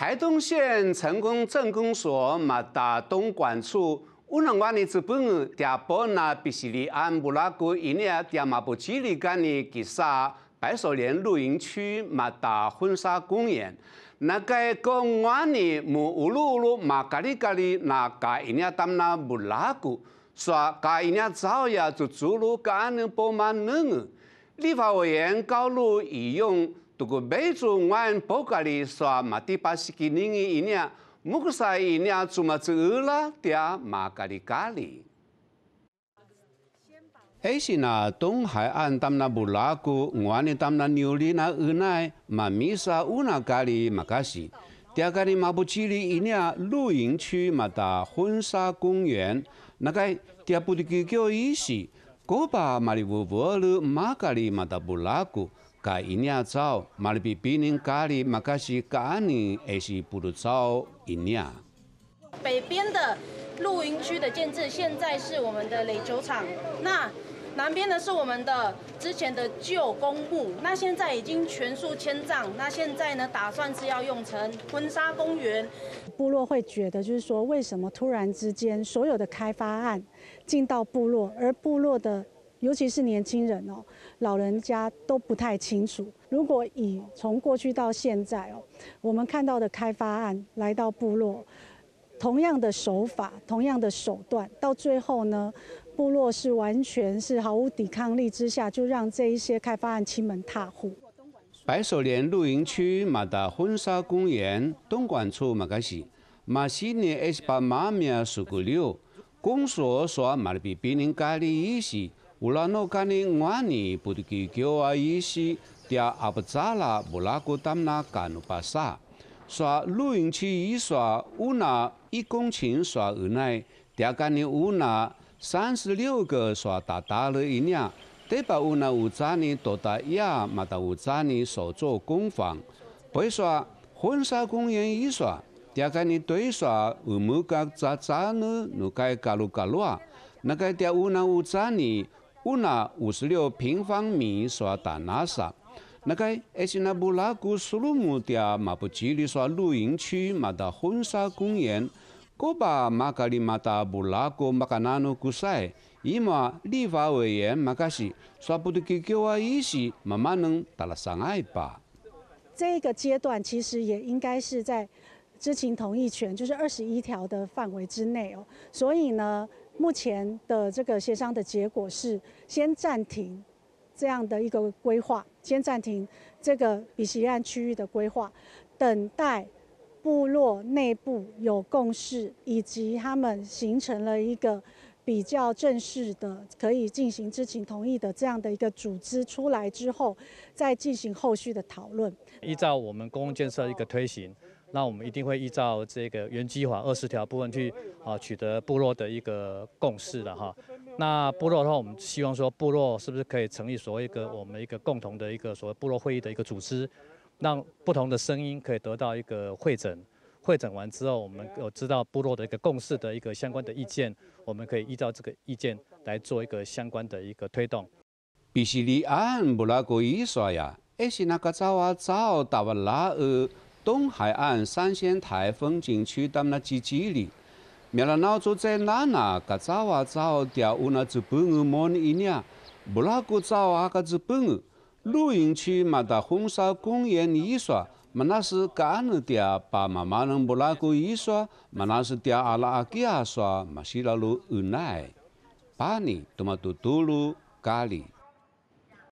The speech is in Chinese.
台东县成功镇公所马达东管处，乌能湾的资本在波那比西里安布拉古一年在马布基里干的吉萨白手莲露营区马达婚纱公园，那个公园的木乌鲁乌鲁马咖喱咖喱那个一年当那布拉古，说个一年早呀就走路干能波满能，立法委员高路已用。如果每组按报告里说马蒂巴西基宁一年，木克赛一年做么子了？点马咖喱咖喱。哎，是那东海岸当那布拉古，我呢当那牛里那乌奈，马米沙乌那咖喱马卡西。第二个呢马布基里一年露营区马达婚纱公园，那个第二部的叫叫意思，古巴马里乌沃鲁马咖喱马达布拉古。ka inia zao malipi pining kali makasi kaani esi pudu zao inia。北边的露营区的建制现在是我们的垒球场，那南边呢是我们的之前的旧公墓，那现在已经全数迁葬，那现在呢打算是要用成婚纱公园。部落会觉得就是说，为什么突然之间所有的开发案进到部落，而部落的。尤其是年轻人哦，老人家都不太清楚。如果以从过去到现在哦，我们看到的开发案来到部落，同样的手法、同样的手段，到最后呢，部落是完全是毫无抵抗力之下，就让这一些开发案欺门踏户。白手莲露营区马达婚纱公园东莞处马开始，马西尼 S 八马面苏古六公所所马的比比林咖喱一些。乌拉诺卡尼瓦尼布迪基乔阿伊西 dia abzala bulaku tamna kanu pasa 说露营区一说乌那一公顷说无奈第二个呢乌那三十六个说达达了一年得把乌那乌扎尼多达亚马达乌扎尼所做工坊。不说婚纱公园一说第二个呢对说乌木个扎扎呢努该嘎鲁嘎鲁啊。那个第乌那乌扎呢乌那五十六平方米所打那啥，那个而且那布拉古苏鲁木的马布吉里说露营区马达婚纱公园，过把马卡里马达布拉古马卡纳努古塞，伊嘛立法委员马卡西说不得给给我一些慢慢能打了上爱吧。这个阶段其实也应该是在知情同意权，就是二十一条的范围之内哦，所以呢。目前的这个协商的结果是先暂停这样的一个规划，先暂停这个比西岸区域的规划，等待部落内部有共识，以及他们形成了一个比较正式的可以进行知情同意的这样的一个组织出来之后，再进行后续的讨论。依照我们公共建设一个推行。那我们一定会依照这个原计划二十条部分去啊取得部落的一个共识的哈。那部落的话，我们希望说部落是不是可以成立所谓一个我们一个共同的一个所谓部落会议的一个组织，让不同的声音可以得到一个会诊，会诊完之后，我们有知道部落的一个共识的一个相关的意见，我们可以依照这个意见来做一个相关的一个推动。必须立案不拉过一说呀，而是那个早啊早打完拉呃。东海岸三仙台风景区当那几几里，苗了闹钟在哪哪？个早啊早掉乌那只本儿摸你一年，不拉个早啊个只本儿。露营区嘛到红烧公园一说，嘛那是干了掉，把妈妈能不拉个一说，嘛那是掉阿拉阿吉阿说，嘛是了路无奈，把你多么多多路咖喱。